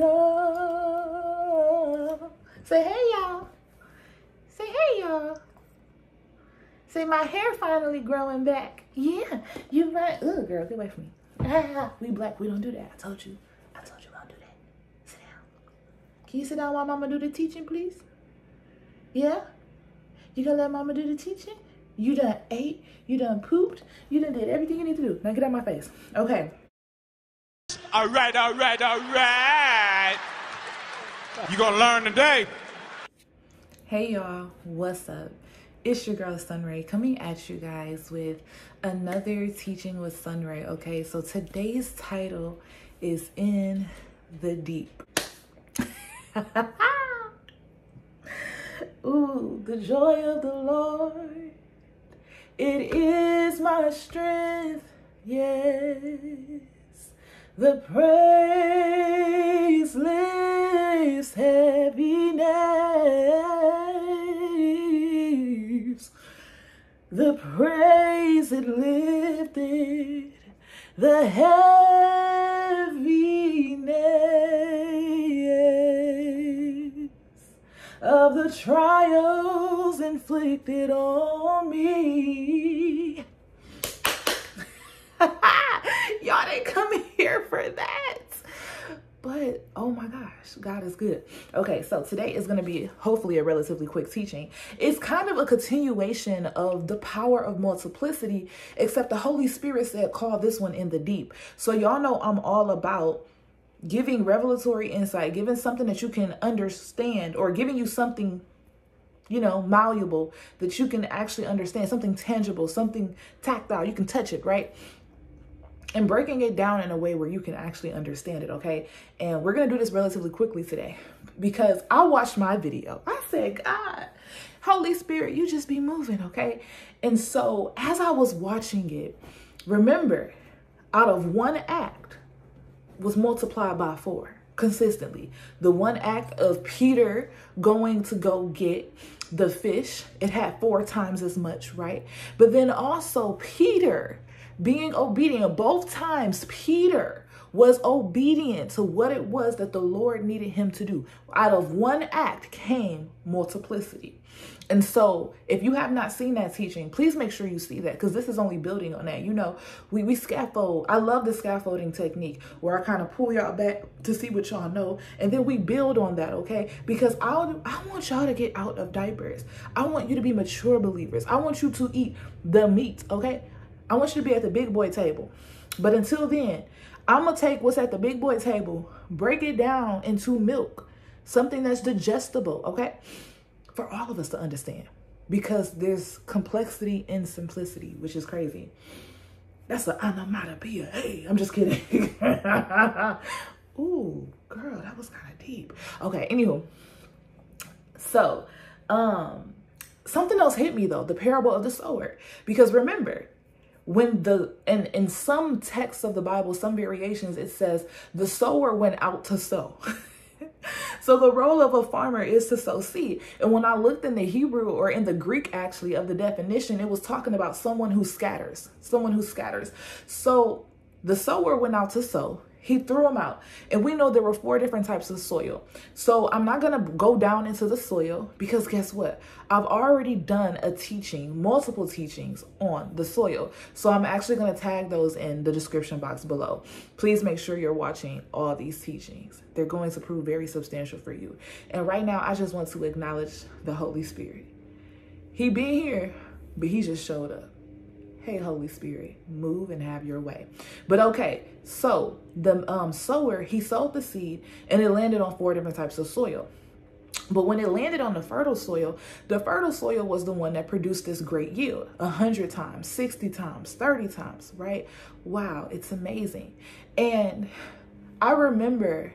love. Say hey, y'all. Say hey, y'all. Say my hair finally growing back. Yeah, you right. Ugh, girl, get away from me. Ah, we black, we don't do that. I told you. I told you we don't do that. Sit down. Can you sit down while mama do the teaching, please? Yeah? You gonna let mama do the teaching? You done ate, you done pooped, you done did everything you need to do. Now get out my face. Okay. All right, all right, all right. You gonna learn today. Hey y'all, what's up? It's your girl Sun'Ray coming at you guys with another teaching with Sun'Ray. Okay, so today's title is In the Deep. Ooh, the joy of the Lord. It is my strength, yes. The praise lifts heaviness. The praise it lifted the heaviness of the trials inflicted on me. Y'all didn't come here for that. But oh my gosh, God is good. Okay, so today is going to be hopefully a relatively quick teaching. It's kind of a continuation of the power of multiplicity, except the Holy Spirit said, call this one in the deep. So, y'all know I'm all about giving revelatory insight, giving something that you can understand, or giving you something you know, malleable that you can actually understand, something tangible, something tactile, you can touch it, right? And breaking it down in a way where you can actually understand it, okay? And we're gonna do this relatively quickly today because I watched my video. I said, God, Holy Spirit, you just be moving, okay? And so as I was watching it, remember, out of one act was multiplied by four consistently. The one act of Peter going to go get the fish, it had four times as much, right? But then also Peter being obedient, both times Peter was obedient to what it was that the Lord needed him to do. Out of one act came multiplicity. And so, if you have not seen that teaching, please make sure you see that because this is only building on that. You know, we, we scaffold. I love the scaffolding technique where I kind of pull y'all back to see what y'all know, and then we build on that, okay? Because I I want y'all to get out of diapers. I want you to be mature believers. I want you to eat the meat, okay? I want you to be at the big boy table. But until then, I'm going to take what's at the big boy table, break it down into milk, something that's digestible, okay? For all of us to understand. Because there's complexity in simplicity, which is crazy. That's an onomatopoeia. Hey, I'm just kidding. Ooh, girl, that was kind of deep. Okay, anywho. So, um, something else hit me though, the parable of the sower. Because remember, when the and in some texts of the bible some variations it says the sower went out to sow. So the role of a farmer is to sow seed. And when i looked in the hebrew or in the greek actually of the definition it was talking about someone who scatters someone who scatters. So the sower went out to sow he threw them out. And we know there were four different types of soil. So I'm not going to go down into the soil because guess what? I've already done a teaching, multiple teachings on the soil. So I'm actually going to tag those in the description box below. Please make sure you're watching all these teachings. They're going to prove very substantial for you. And right now, I just want to acknowledge the Holy Spirit. He been here, but he just showed up hey holy spirit move and have your way but okay so the um, sower he sowed the seed and it landed on four different types of soil but when it landed on the fertile soil, the fertile soil was the one that produced this great yield 100 times, 60 times, 30 times, right? Wow, it's amazing. And I remember,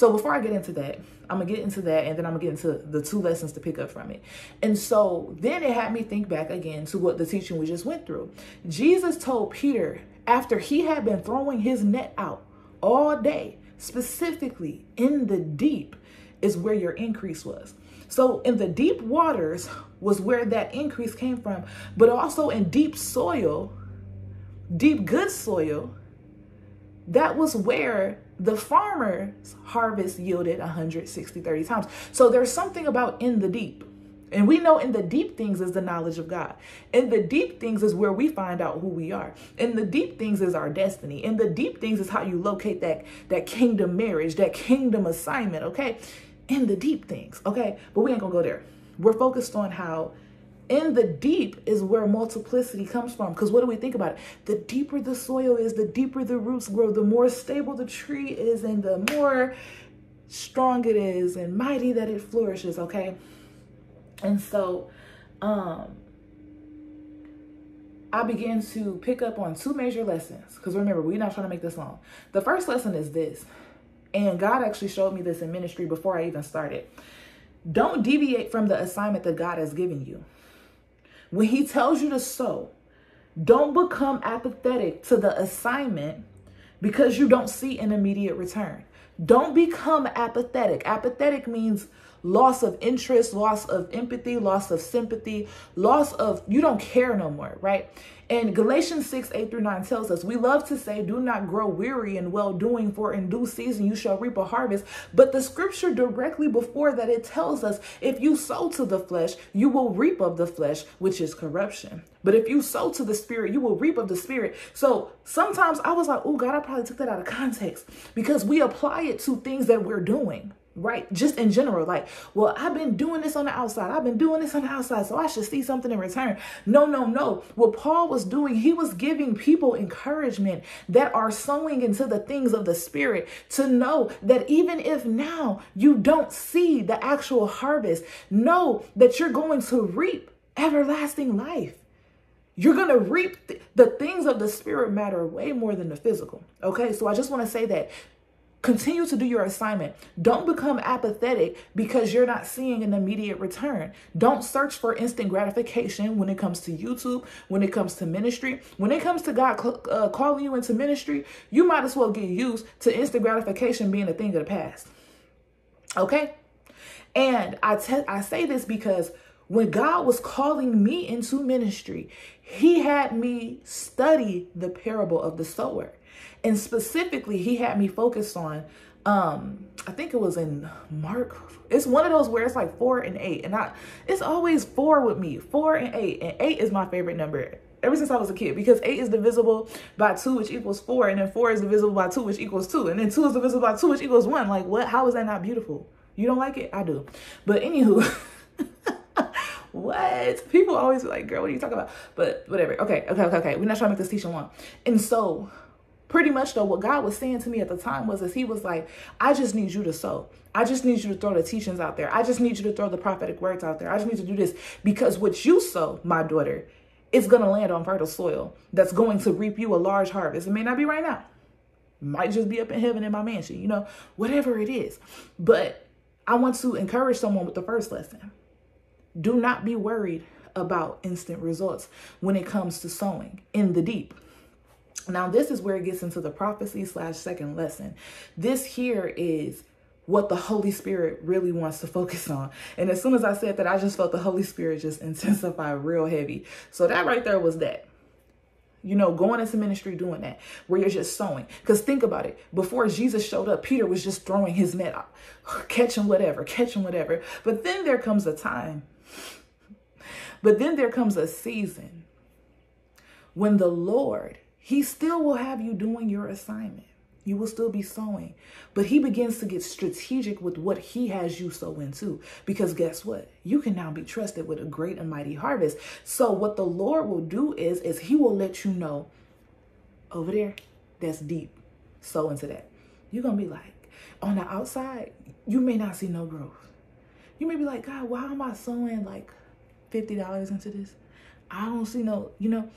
so before I get into that, I'm gonna get into that and then I'm gonna get into the two lessons to pick up from it. And so then it had me think back again to what the teaching we just went through. Jesus told Peter after he had been throwing his net out all day, specifically in the deep, is where your increase was. So in the deep waters was where that increase came from, but also in deep soil, deep good soil, that was where the farmer's harvest yielded 160 30 times. So there's something about in the deep. And we know in the deep things is the knowledge of God. In the deep things is where we find out who we are. In the deep things is our destiny. In the deep things is how you locate that that kingdom marriage, that kingdom assignment, okay? In the deep things, okay? But we ain't going to go there. We're focused on how in the deep is where multiplicity comes from. Because what do we think about it? The deeper the soil is, the deeper the roots grow, the more stable the tree is, and the more strong it is and mighty that it flourishes, okay? And so, um, I began to pick up on two major lessons. Because remember, we're not trying to make this long. The first lesson is this, and God actually showed me this in ministry before I even started. Don't deviate from the assignment that God has given you. When He tells you to sow, don't become apathetic to the assignment because you don't see an immediate return. Don't become apathetic. Apathetic means loss of interest, loss of empathy, loss of sympathy, loss of you don't care no more, right? And Galatians 6, 8 through 9 tells us, we love to say, do not grow weary in well doing, for in due season you shall reap a harvest. But the scripture directly before that, it tells us, if you sow to the flesh, you will reap of the flesh, which is corruption. But if you sow to the spirit, you will reap of the spirit. So sometimes I was like, oh God, I probably took that out of context because we apply it to things that we're doing right? Just in general, like, well, I've been doing this on the outside. I've been doing this on the outside, so I should see something in return. No, no, no. What Paul was doing, he was giving people encouragement that are sowing into the things of the spirit to know that even if now you don't see the actual harvest, know that you're going to reap everlasting life. You're going to reap th- the things of the spirit matter way more than the physical. Okay. So I just want to say that Continue to do your assignment. Don't become apathetic because you're not seeing an immediate return. Don't search for instant gratification when it comes to YouTube, when it comes to ministry. When it comes to God uh, calling you into ministry, you might as well get used to instant gratification being a thing of the past. Okay? And I, te- I say this because when God was calling me into ministry, He had me study the parable of the sower. And specifically, he had me focus on um i think it was in mark. It's one of those where it's like four and eight. And i it's always four with me four and eight. And eight is my favorite number ever since i was a kid because eight is divisible by two which equals four. And then four is divisible by two which equals two. And then two is divisible by two which equals one. Like what? How is that not beautiful? You don't like it? I do. But anywho what? People always be like girl what are you talking about? But whatever. Okay okay okay okay. We're not trying to make this teaching long and so pretty much though what god was saying to me at the time was as he was like i just need you to sow. I just need you to throw the teachings out there. I just need you to throw the prophetic words out there. I just need to do this because what you sow my daughter is going to land on fertile soil that's going to reap you a large harvest. It may not be right now. Might just be up in heaven in my mansion you know whatever it is. But i want to encourage someone with the first lesson do not be worried about instant results when it comes to sowing in the deep now, this is where it gets into the prophecy slash second lesson. This here is what the Holy Spirit really wants to focus on. And as soon as I said that, I just felt the Holy Spirit just intensify real heavy. So that right there was that. You know, going into ministry doing that, where you're just sowing. Because think about it. Before Jesus showed up, Peter was just throwing his net out, catching whatever, catching whatever. But then there comes a time. But then there comes a season when the Lord he still will have you doing your assignment. You will still be sowing. But he begins to get strategic with what he has you sow into. Because guess what? You can now be trusted with a great and mighty harvest. So what the Lord will do is, is he will let you know over there, that's deep. Sow into that. You're to be like, on the outside, you may not see no growth. You may be like, God, why am I sowing like $50 into this? I don't see no, you know,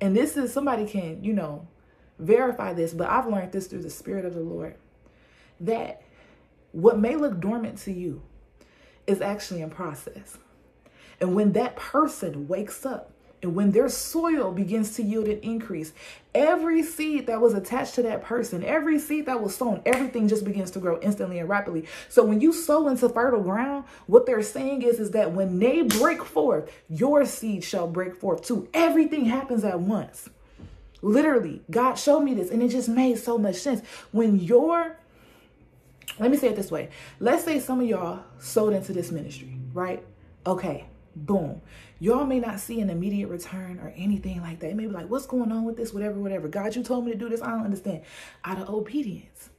and this is somebody can, you know, verify this, but I've learned this through the Spirit of the Lord that what may look dormant to you is actually in process. And when that person wakes up and when their soil begins to yield an increase, every seed that was attached to that person, every seed that was sown, everything just begins to grow instantly and rapidly. So when you sow into fertile ground, what they're saying is, is that when they break forth, your seed shall break forth too. Everything happens at once. Literally, God showed me this and it just made so much sense. When you're, let me say it this way. Let's say some of y'all sold into this ministry, right? Okay, boom. Y'all may not see an immediate return or anything like that. It may be like, what's going on with this? Whatever, whatever. God, you told me to do this. I don't understand. Out of obedience.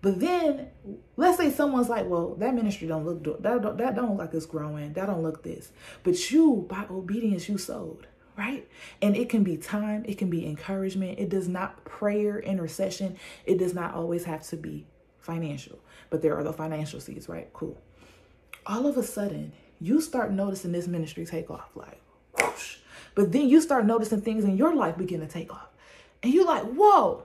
But then, let's say someone's like, "Well, that ministry don't look that don't, that don't look like it's growing. That don't look this." But you, by obedience, you sold right? And it can be time, it can be encouragement. It does not prayer, intercession. It does not always have to be financial, but there are the financial seeds, right? Cool. All of a sudden, you start noticing this ministry take off, like, whoosh. But then you start noticing things in your life begin to take off. And you're like, whoa,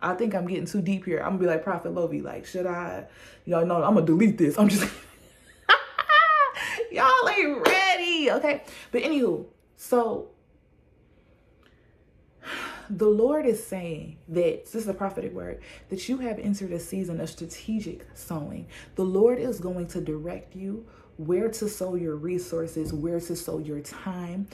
I think I'm getting too deep here. I'm gonna be like Prophet Lovy, like, should I, y'all know, I'm gonna delete this. I'm just, y'all ain't ready, okay? But anywho, so the Lord is saying that this is a prophetic word that you have entered a season of strategic sowing. The Lord is going to direct you where to sow your resources, where to sow your time.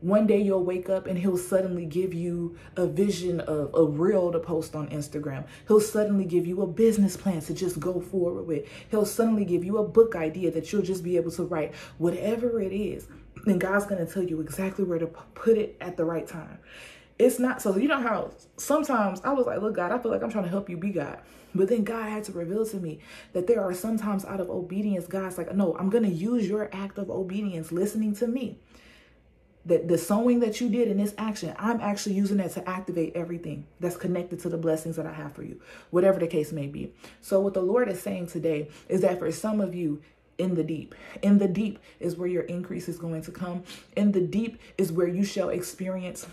One day you'll wake up and he'll suddenly give you a vision of a reel to post on Instagram. He'll suddenly give you a business plan to just go forward with. He'll suddenly give you a book idea that you'll just be able to write. Whatever it is, then God's going to tell you exactly where to put it at the right time. It's not so, you know how sometimes I was like, look, God, I feel like I'm trying to help you be God. But then God had to reveal to me that there are sometimes out of obedience, God's like, no, I'm to use your act of obedience, listening to me. That the sowing that you did in this action, I'm actually using that to activate everything that's connected to the blessings that I have for you, whatever the case may be. So, what the Lord is saying today is that for some of you, in the deep. In the deep is where your increase is going to come. In the deep is where you shall experience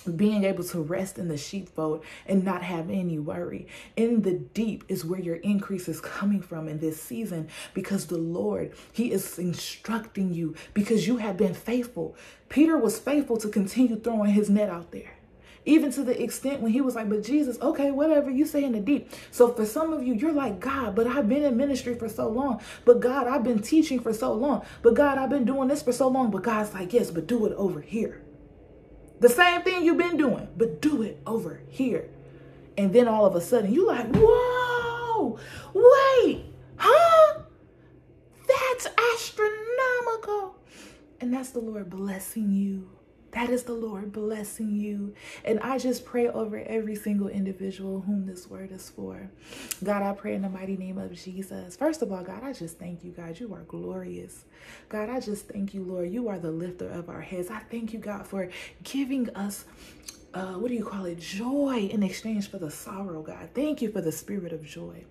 being able to rest in the sheepfold and not have any worry. In the deep is where your increase is coming from in this season because the Lord, He is instructing you because you have been faithful. Peter was faithful to continue throwing his net out there. Even to the extent when he was like, but Jesus, okay, whatever you say in the deep. So for some of you, you're like, God, but I've been in ministry for so long. But God, I've been teaching for so long. But God, I've been doing this for so long. But God's like, yes, but do it over here. The same thing you've been doing, but do it over here. And then all of a sudden, you're like, whoa, wait, huh? That's astronomical. And that's the Lord blessing you that is the Lord blessing you. And I just pray over every single individual whom this word is for. God, I pray in the mighty name of Jesus. First of all, God, I just thank you, God. You are glorious. God, I just thank you, Lord. You are the lifter of our heads. I thank you, God, for giving us uh, what do you call it? Joy in exchange for the sorrow, God. Thank you for the spirit of joy.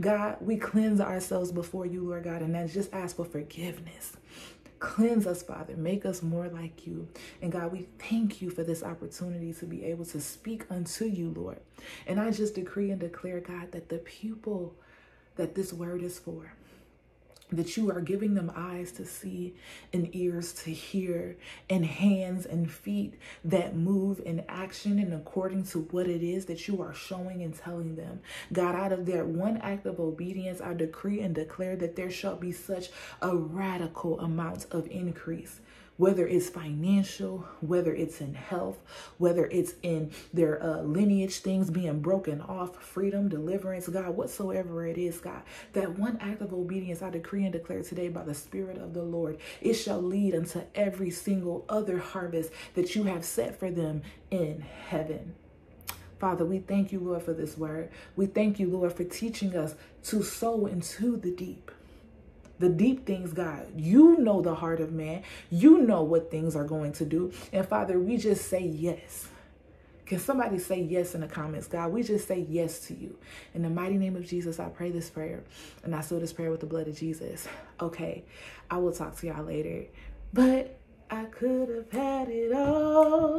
God, we cleanse ourselves before you, Lord God, and then just ask for forgiveness. Cleanse us, Father. Make us more like you. And God, we thank you for this opportunity to be able to speak unto you, Lord. And I just decree and declare, God, that the people that this word is for, that you are giving them eyes to see and ears to hear and hands and feet that move in action and according to what it is that you are showing and telling them. God, out of their one act of obedience, I decree and declare that there shall be such a radical amount of increase whether it's financial, whether it's in health, whether it's in their uh, lineage, things being broken off, freedom, deliverance, God, whatsoever it is, God, that one act of obedience I decree and declare today by the Spirit of the Lord, it shall lead unto every single other harvest that you have set for them in heaven. Father, we thank you, Lord, for this word. We thank you, Lord, for teaching us to sow into the deep the deep things, God. You know the heart of man. You know what things are going to do. And Father, we just say yes. Can somebody say yes in the comments? God, we just say yes to you. In the mighty name of Jesus, I pray this prayer. And I seal this prayer with the blood of Jesus. Okay, I will talk to y'all later. But I could have had it all.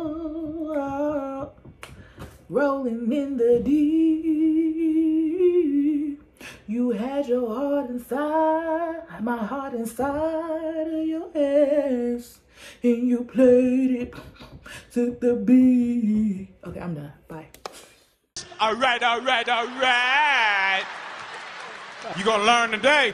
Rolling in the deep. You had your heart inside, my heart inside of your ass. and you played it to the beat. Okay, I'm done. Bye. All right, all right, all right. You're gonna learn today.